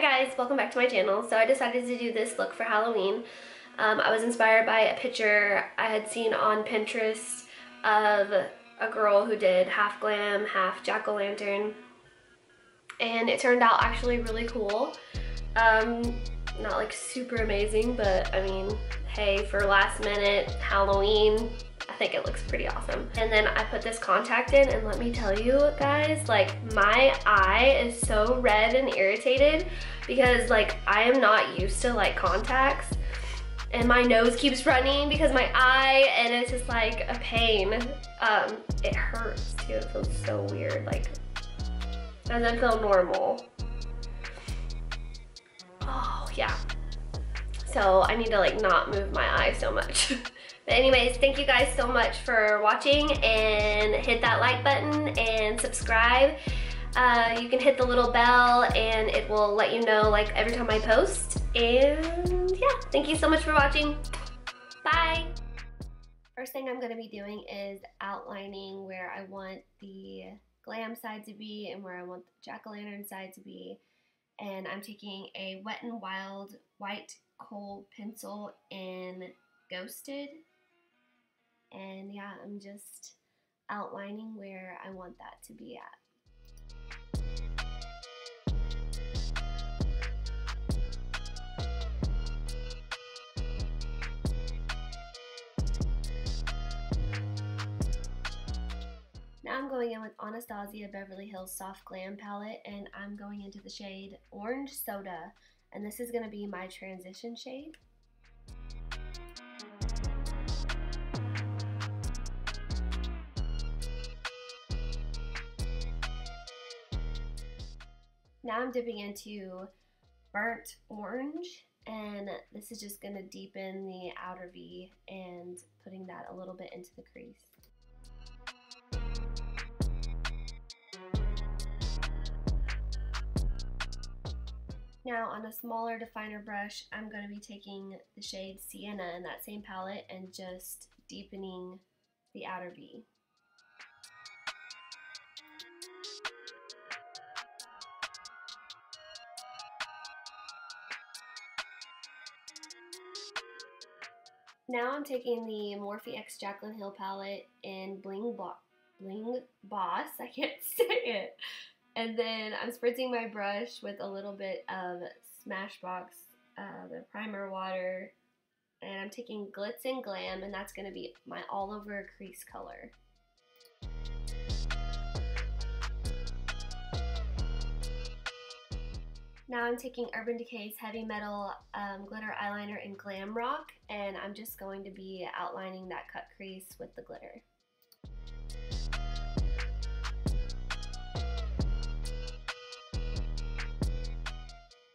Hi guys, welcome back to my channel. So I decided to do this look for Halloween. Um, I was inspired by a picture I had seen on Pinterest of a girl who did half glam, half jack-o'-lantern. And it turned out actually really cool. Um, not like super amazing, but I mean, hey, for last minute Halloween, think it looks pretty awesome. And then I put this contact in and let me tell you guys, like my eye is so red and irritated because like I am not used to like contacts and my nose keeps running because my eye and it's just like a pain. Um, it hurts too, it feels so weird. Like, doesn't feel normal. Oh yeah. So I need to like not move my eye so much. but anyways, thank you guys so much for watching and hit that like button and subscribe. Uh, you can hit the little bell and it will let you know like every time I post. And yeah, thank you so much for watching. Bye. First thing I'm gonna be doing is outlining where I want the glam side to be and where I want the jack-o'-lantern side to be. And I'm taking a Wet n Wild white kohl pencil in Ghosted. And yeah, I'm just outlining where I want that to be at. Now I'm going in with Anastasia Beverly Hills Soft Glam Palette and I'm going into the shade Orange Soda and this is going to be my transition shade. Now I'm dipping into Burnt Orange and this is just going to deepen the outer V and putting that a little bit into the crease. Now on a smaller definer brush, I'm going to be taking the shade Sienna in that same palette and just deepening the outer V. Now I'm taking the Morphe X Jaclyn Hill palette in Bling, Bo Bling Boss, I can't say it, and then I'm spritzing my brush with a little bit of Smashbox, uh, the primer water. And I'm taking Glitz and Glam, and that's going to be my all over crease color. Now I'm taking Urban Decay's Heavy Metal um, Glitter Eyeliner in Glam Rock, and I'm just going to be outlining that cut crease with the glitter.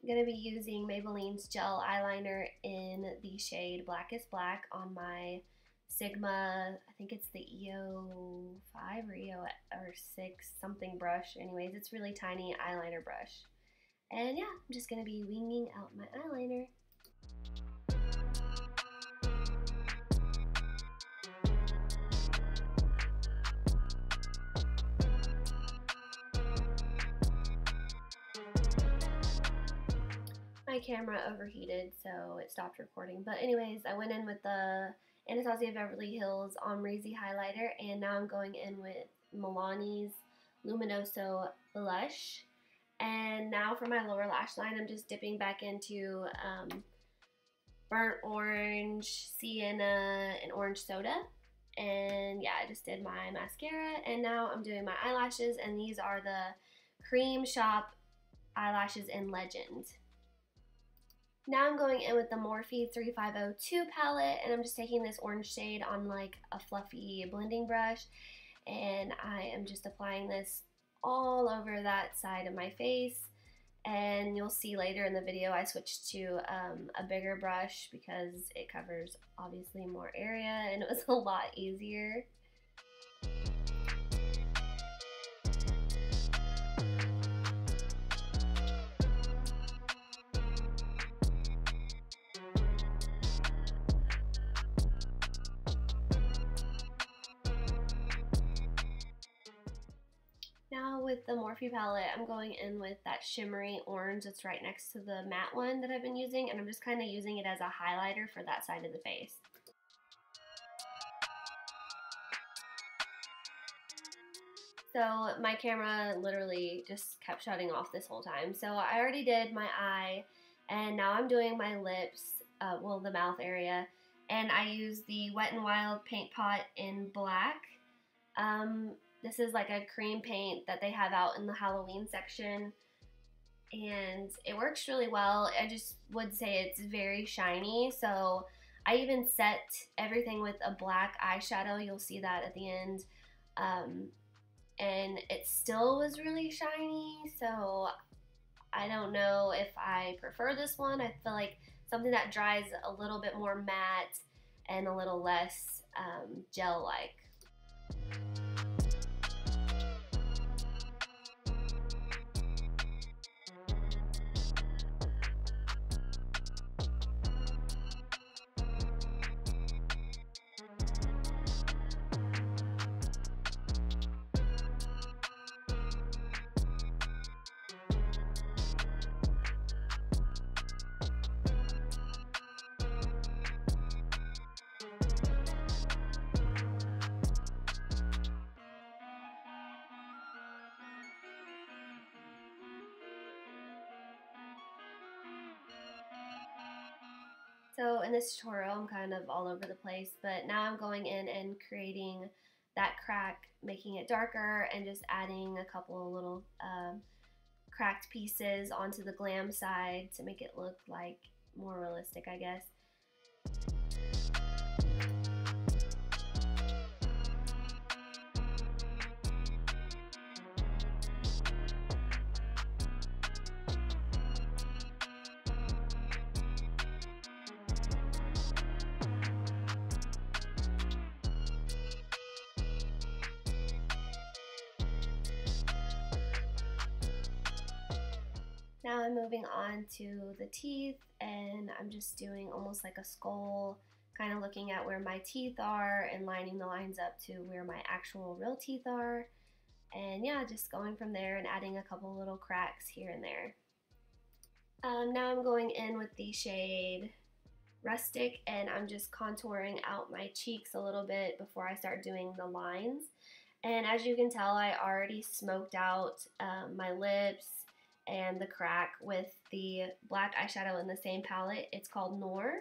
I'm going to be using Maybelline's gel eyeliner in the shade Blackest Black on my Sigma, I think it's the EO5 or EO or 6 something brush. Anyways, it's really tiny eyeliner brush. And yeah, I'm just to be winging out my eyeliner. my camera overheated, so it stopped recording. But anyways, I went in with the Anastasia Beverly Hills Amrezy highlighter, and now I'm going in with Milani's Luminoso Blush. And now for my lower lash line, I'm just dipping back into um, Burnt Orange, Sienna, and Orange Soda. And yeah, I just did my mascara, and now I'm doing my eyelashes, and these are the Crème Shop eyelashes in Legend. Now I'm going in with the Morphe 3502 palette and I'm just taking this orange shade on like a fluffy blending brush and I am just applying this all over that side of my face and you'll see later in the video I switched to um, a bigger brush because it covers obviously more area and it was a lot easier. With the Morphe palette, I'm going in with that shimmery orange that's right next to the matte one that I've been using, and I'm just kind of using it as a highlighter for that side of the face. So my camera literally just kept shutting off this whole time. So I already did my eye, and now I'm doing my lips, uh, well, the mouth area, and I use the Wet n Wild paint pot in black. Um, this is like a cream paint that they have out in the Halloween section. And it works really well. I just would say it's very shiny. So I even set everything with a black eyeshadow. You'll see that at the end. Um, and it still was really shiny. So I don't know if I prefer this one. I feel like something that dries a little bit more matte and a little less um, gel-like. So in this tutorial, I'm kind of all over the place, but now I'm going in and creating that crack, making it darker, and just adding a couple little um, cracked pieces onto the glam side to make it look like more realistic, I guess. Now I'm moving on to the teeth and I'm just doing almost like a skull, kind of looking at where my teeth are and lining the lines up to where my actual real teeth are. And yeah, just going from there and adding a couple little cracks here and there. Um, now I'm going in with the shade Rustic and I'm just contouring out my cheeks a little bit before I start doing the lines. And as you can tell, I already smoked out um, my lips, and the crack with the black eyeshadow in the same palette. It's called Noor.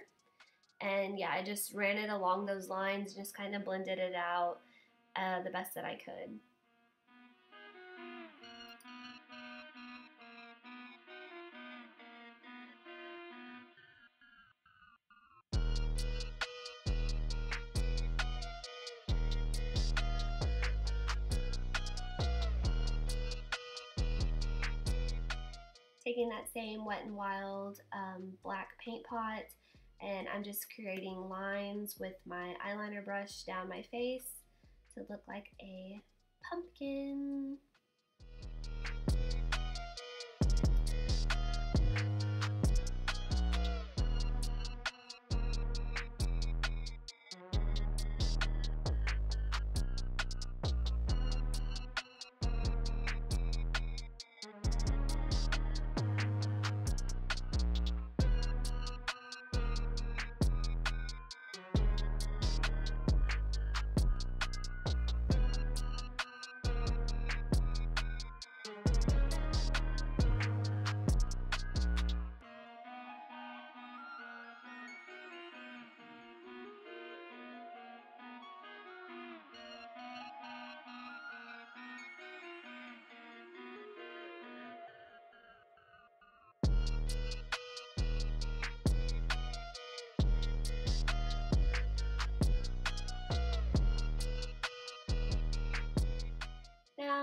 And yeah, I just ran it along those lines, just kind of blended it out uh, the best that I could. Taking that same Wet n Wild um, black paint pot and I'm just creating lines with my eyeliner brush down my face to look like a pumpkin.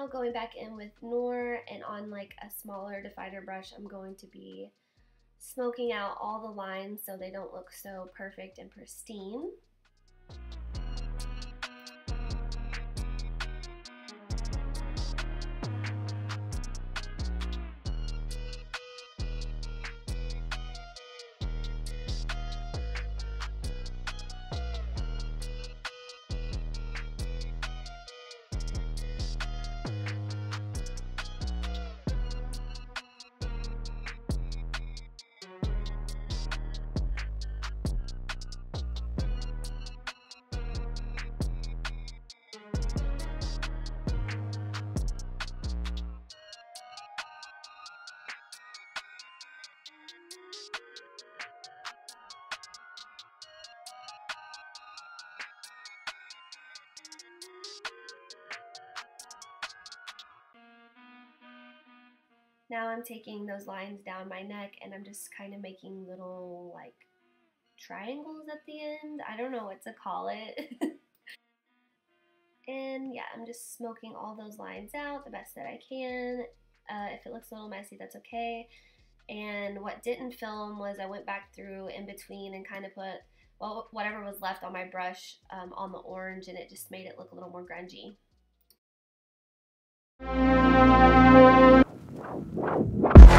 Now going back in with Noor and on like a smaller definer brush, I'm going to be smoking out all the lines so they don't look so perfect and pristine. Now I'm taking those lines down my neck and I'm just kind of making little like triangles at the end. I don't know what to call it. and yeah, I'm just smoking all those lines out the best that I can. Uh, if it looks a little messy, that's okay. And what didn't film was I went back through in between and kind of put well, whatever was left on my brush um, on the orange and it just made it look a little more grungy. Thank you.